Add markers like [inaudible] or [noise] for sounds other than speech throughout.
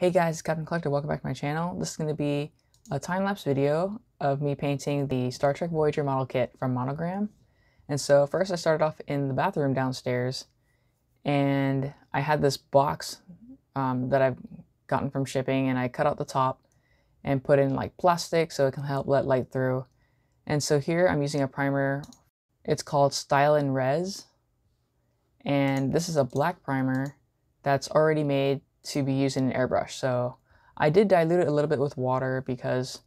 Hey guys, Captain Collector. Welcome back to my channel. This is going to be a time-lapse video of me painting the Star Trek Voyager model kit from Monogram. And so first I started off in the bathroom downstairs and I had this box um, that I've gotten from shipping and I cut out the top and put in like plastic so it can help let light through. And so here I'm using a primer. It's called Stynylrez. And this is a black primer that's already made to be used in an airbrush. So I did dilute it a little bit with water because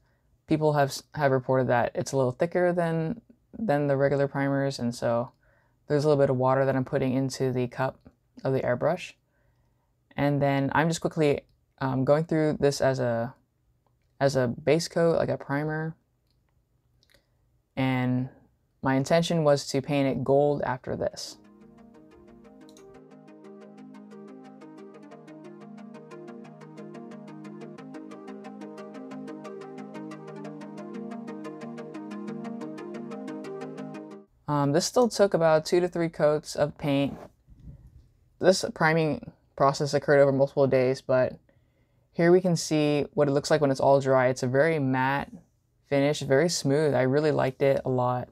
people have have reported that it's a little thicker than than the regular primers, and so there's a little bit of water that I'm putting into the cup of the airbrush. And then I'm just quickly um, going through this as a as a base coat, like a primer. And my intention was to paint it gold after this. Um, this still took about two to three coats of paint. This priming process occurred over multiple days, but here we can see what it looks like when it's all dry. It's a very matte finish, very smooth. I really liked it a lot.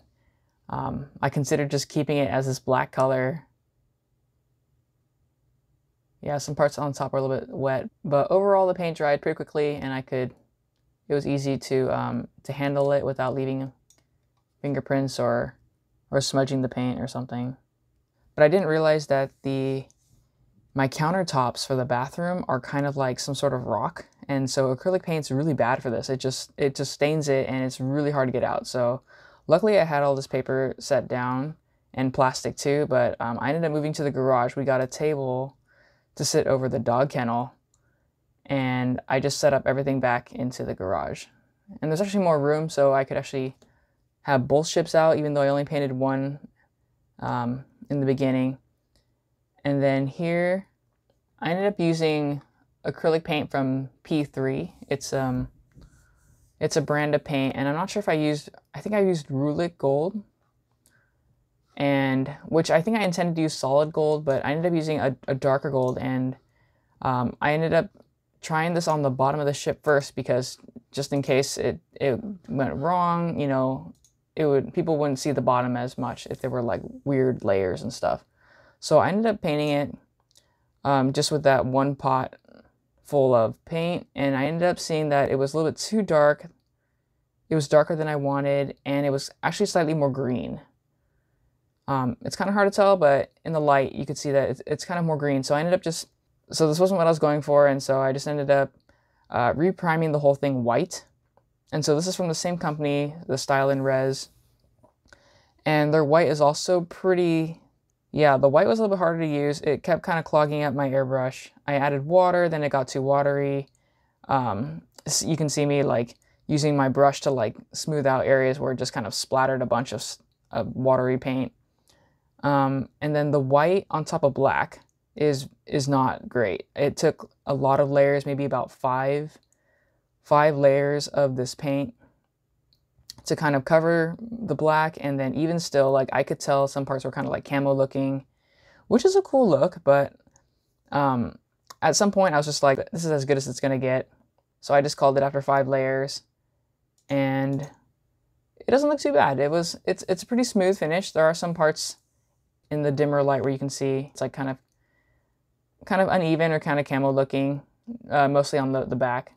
Um, I considered just keeping it as this black color. Yeah, some parts on top are a little bit wet, but overall the paint dried pretty quickly and I could, it was easy to, um, to handle it without leaving fingerprints or or smudging the paint or something. But I didn't realize that the my countertops for the bathroom are kind of like some sort of rock. And so acrylic paint's really bad for this. It just it just stains it and it's really hard to get out. So luckily I had all this paper set down and plastic too, but um, I ended up moving to the garage. We got a table to sit over the dog kennel and I just set up everything back into the garage. And there's actually more room so I could actually have both ships out, even though I only painted one um, in the beginning. And then here, I ended up using acrylic paint from P3. It's um, it's a brand of paint, and I'm not sure if I used. I think I used Rhulic Gold, and which I think I intended to use solid gold, but I ended up using a, a darker gold, and um, I ended up trying this on the bottom of the ship first because just in case it it went wrong, you know, it would people wouldn't see the bottom as much if there were like weird layers and stuff. So I ended up painting it um, just with that one pot full of paint, and I ended up seeing that it was a little bit too dark. It was darker than I wanted, and it was actually slightly more green. Um, it's kind of hard to tell, but in the light you could see that it's, it's kind of more green. So I ended up just so this wasn't what I was going for, and so I just ended up uh, repriming the whole thing white and so this is from the same company, the Stynylrez. And their white is also pretty, yeah, the white was a little bit harder to use. It kept kind of clogging up my airbrush. I added water, then it got too watery. Um, you can see me like using my brush to like smooth out areas where it just kind of splattered a bunch of, of watery paint. Um, and then the white on top of black is is not great. It took a lot of layers, maybe about five five layers of this paint to kind of cover the black. And then even still like I could tell some parts were kind of like camo looking which is a cool look but um, at some point I was just like this is as good as it's gonna get. So I just called it after five layers and it doesn't look too bad. It was it's it's a pretty smooth finish. There are some parts in the dimmer light where you can see it's like kind of kind of uneven or kind of camo looking uh, mostly on the, the back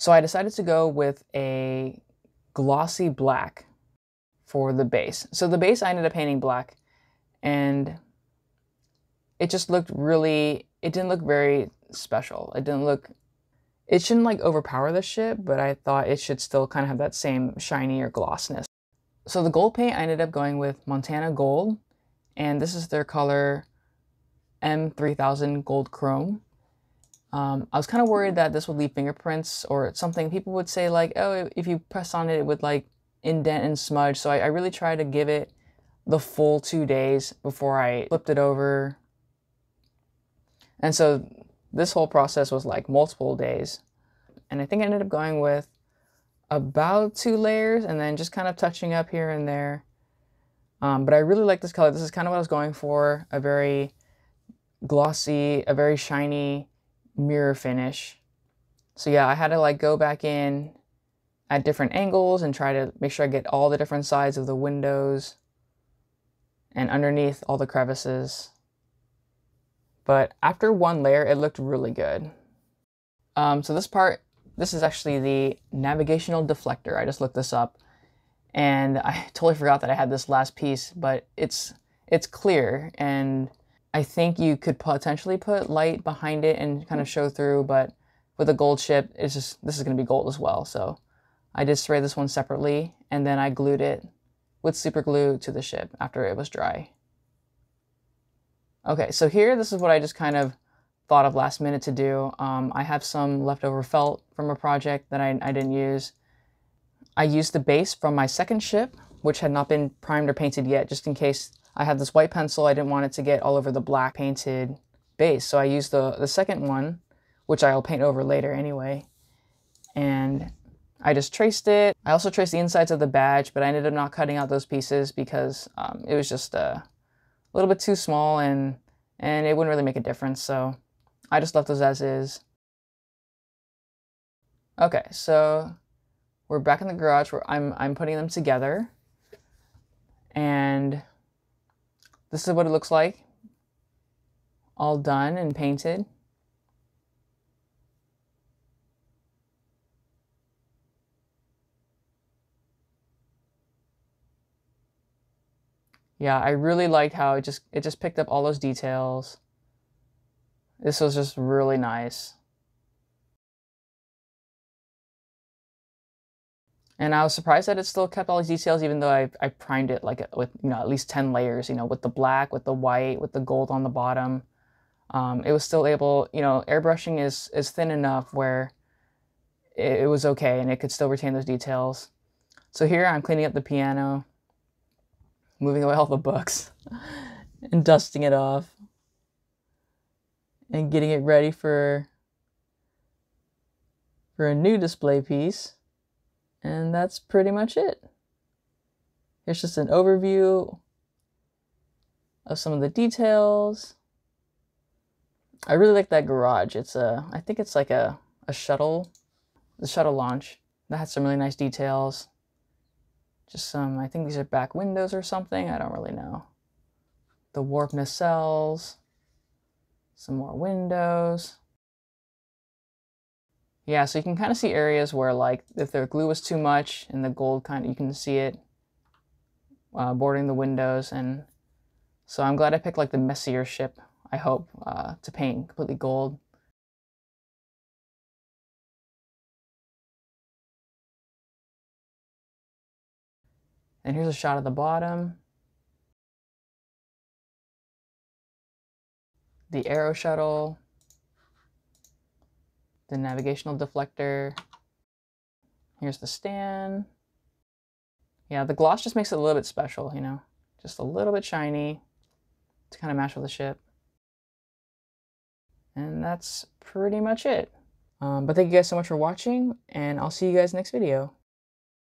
So I decided to go with a glossy black for the base. So the base I ended up painting black and it just looked really, it didn't look very special. It didn't look, it shouldn't like overpower the ship, but I thought it should still kind of have that same shiny or glossness. So the gold paint, I ended up going with Montana Gold, and this is their color M3000 Gold Chrome. Um, I was kind of worried that this would leave fingerprints or something. People would say like, oh, if you press on it, it would like indent and smudge. So I, I really tried to give it the full two days before I flipped it over. And so this whole process was like multiple days. And I think I ended up going with about two layers and then just kind of touching up here and there. Um, but I really like this color. This is kind of what I was going for, a very glossy, a very shiny mirror finish. So yeah, I had to like go back in at different angles and try to make sure I get all the different sides of the windows and underneath all the crevices. But after one layer, it looked really good. Um, so this part, this is actually the navigational deflector. I just looked this up and [laughs] I totally forgot that I had this last piece, but it's it's clear and I think you could potentially put light behind it and kind of show through, but with a gold chip, it's just this is going to be gold as well. So I did spray this one separately and then I glued it with super glue to the ship after it was dry. Okay, so here, this is what I just kind of thought of last minute to do. Um, I have some leftover felt from a project that I, I didn't use. I used the base from my second ship, which had not been primed or painted yet, just in case I had this white pencil. I didn't want it to get all over the black painted base. So I used the, the second one, which I'll paint over later anyway. And I just traced it. I also traced the insides of the badge, but I ended up not cutting out those pieces because um, it was just uh, a little bit too small and, and it wouldn't really make a difference. So I just left those as is. Okay, so we're back in the garage where I'm, I'm putting them together. And this is what it looks like. All done and painted. yeah, I really liked how it just it just picked up all those details. This was just really nice. And I was surprised that it still kept all these details, even though I, I primed it like with you know at least ten layers. You know, with the black, with the white, with the gold on the bottom. Um, it was still able. You know, airbrushing is is thin enough where it, it was okay, and it could still retain those details. So here I'm cleaning up the piano moving away [laughs] all the books [laughs] and dusting it off and getting it ready for for a new display piece. And that's pretty much it. Here's just an overview of some of the details. I really like that garage. It's a, I think it's like a, a shuttle, the shuttle launch. That has some really nice details. Just some, I think these are back windows or something. I don't really know. The warp nacelles. Some more windows. Yeah, so you can kind of see areas where like if the glue was too much and the gold kind of, you can see it uh, bordering the windows. And so I'm glad I picked like the messier ship, I hope, uh, to paint completely gold. And here's a shot of the bottom. The aero shuttle. The navigational deflector. Here's the stand. Yeah, the gloss just makes it a little bit special, you know? Just a little bit shiny to kind of match with the ship. And that's pretty much it. Um, but thank you guys so much for watching, and I'll see you guys next video.